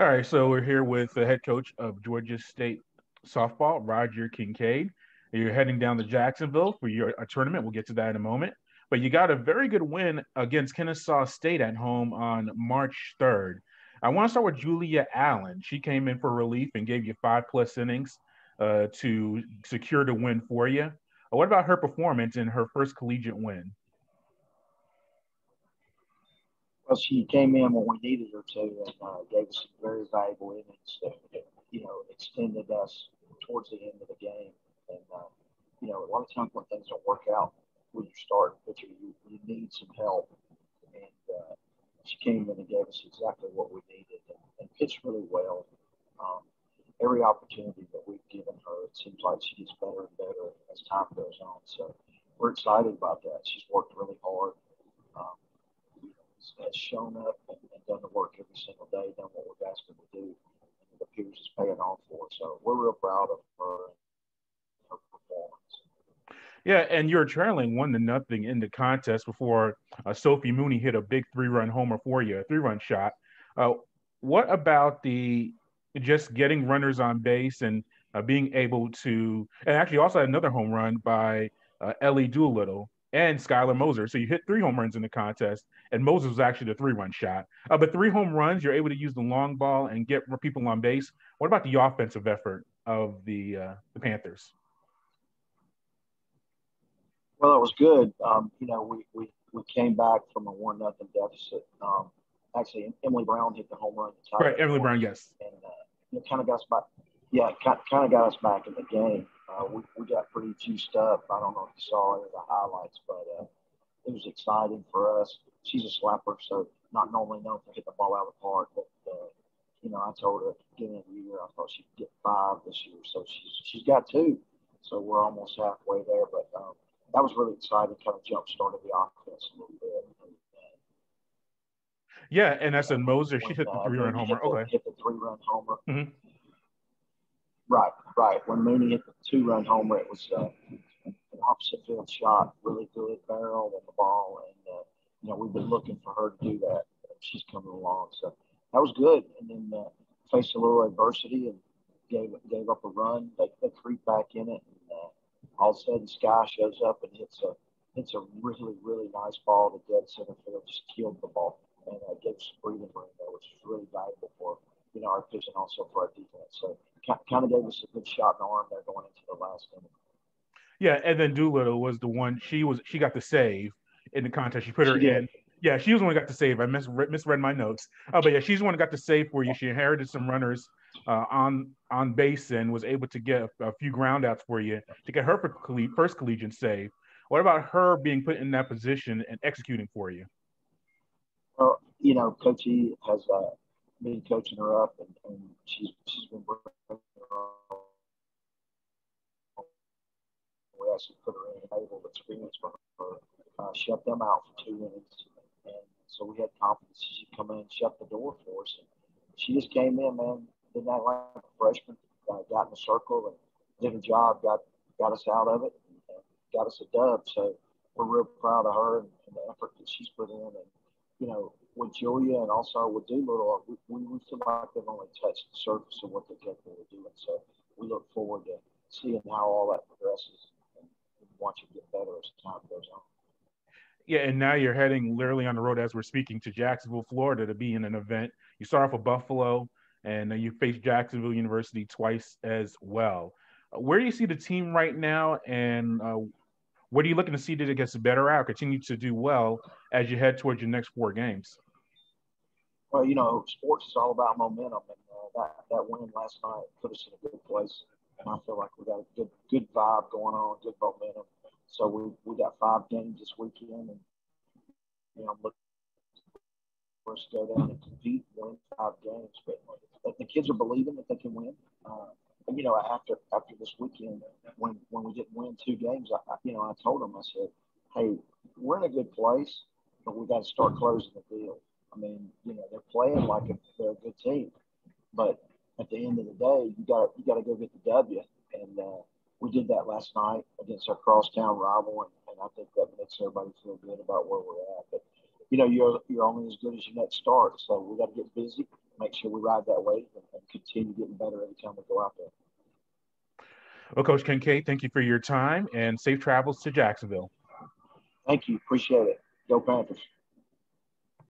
All right, so we're here with the head coach of Georgia State softball, Roger Kincaid. You're heading down to Jacksonville for your tournament. We'll get to that in a moment. But you got a very good win against Kennesaw State at home on March 3rd. I want to start with Julia Allen. She came in for relief and gave you five plus innings uh, to secure the win for you. What about her performance in her first collegiate win? Well, she came in when we needed her to and uh, gave us some very valuable innings that, you know, extended us towards the end of the game. And, uh, you know, a lot of times when things don't work out when you start pitcher, you, you need some help. And uh, she came in and gave us exactly what we needed and, and pitched really well. Um, every opportunity that we've given her, it seems like she gets better and better as time goes on. So we're excited about that. She's worked really hard. Um, has shown up and, and, done the work every single day, done what we've asked her to do, and it appears it's paying off for her. So we're real proud of her her performance. Yeah, and you're trailing one to nothing in the contest before uh, Sophie Mooney hit a big three-run homer for you, a three-run shot. Uh, what about the just getting runners on base and uh, being able to, and actually also another home run by uh, Ellie Doolittle and Skyler Moser. So you hit three home runs in the contest, and Moser was actually the three-run shot. Uh, but three home runs, you're able to use the long ball and get people on base. What about the offensive effort of the uh, the Panthers? Well, it was good. Um, you know, we, we we came back from a one nothing deficit. Um, actually, Emily Brown hit the home run. right, Emily Brown, yes. And uh, it kind of got us back. Yeah, kind of got us back in the game. Uh, we, we got pretty juiced up. I don't know if you saw any of the highlights, but uh, it was exciting for us. She's a slapper, so not normally known for hitting the ball out of the park, but uh, you know, I told her at the beginning of the year I thought she'd get five this year, so she's she's got two, so we're almost halfway there. But um, that was really exciting, kind of jump started the offense a little bit. And, yeah, and that's a Moser. She hit the three run homer. Okay. Hit the three run homer. Mm-hmm. Right, right. When Mooney hit the two run homer, it was uh, an opposite field shot, really good barrel on the ball. And, uh, you know, we've been looking for her to do that. She's coming along. So that was good. And then uh, faced a little adversity and gave gave up a run. They, they creep back in it. And uh, all of a sudden, Sky shows up and hits a hits a really, really nice ball to dead center field. Just killed the ball and uh, gave us breathing room which is really valuable for you our pitching also for our defense. So kind of gave us a good shot in the arm there going into the last inning. Yeah, and then Doolittle was the one she was she got the save in the contest. She put her she in. Yeah, she was the one who got the save. I misread, misread my notes. Oh, but yeah, she's the one who got the save for you. She inherited some runners uh, on on base and was able to get a, a few groundouts for you to get her first collegiate save. What about her being put in that position and executing for you? Well, you know, Coach E has uh, been coaching her up, and, and she's she's been working we actually put her in and able experience for her. Uh, shut them out for two innings, and so we had confidence she'd come in and shut the door for us. And she just came in, man, did not like a freshman, uh, got in the circle and did a job, got got us out of it, and, and got us a dub. So we're real proud of her and, and the effort that she's put in, and you know, with Julia and also with Doolittle, we, we feel like they've only touched the surface of what they're capable of doing. So we look forward to seeing how all that progresses and, and watch it get better as time goes on. Yeah, and now you're heading literally on the road as we're speaking to Jacksonville, Florida, to be in an event. You start off with Buffalo, and you face Jacksonville University twice as well. Uh, where do you see the team right now, and uh, what are you looking to see that it gets better out, continue to do well as you head towards your next four games? Well, you know, sports is all about momentum, and uh, that that win last night put us in a good place. And I feel like we got a good good vibe going on, good momentum. So we we got five games this weekend, and you know, I'm looking for us to go down and compete, win five games. But, but the kids are believing that they can win. Uh, and, you know, after after this weekend, when when we didn't win two games, I, you know, I told them, I said, "Hey, we're in a good place, but we got to start closing the deal." I mean, playing like a, they're a good team, but at the end of the day, you got you got to go get the W, and uh, we did that last night against our crosstown rival, and, and I think that makes everybody feel good about where we're at. But you know, you're you're only as good as your next start. So we got to get busy, make sure we ride that wave, and, and continue getting better every time we go out there. Well, Coach Kincaid, thank you for your time and safe travels to Jacksonville. Thank you. Appreciate it. Go Panthers.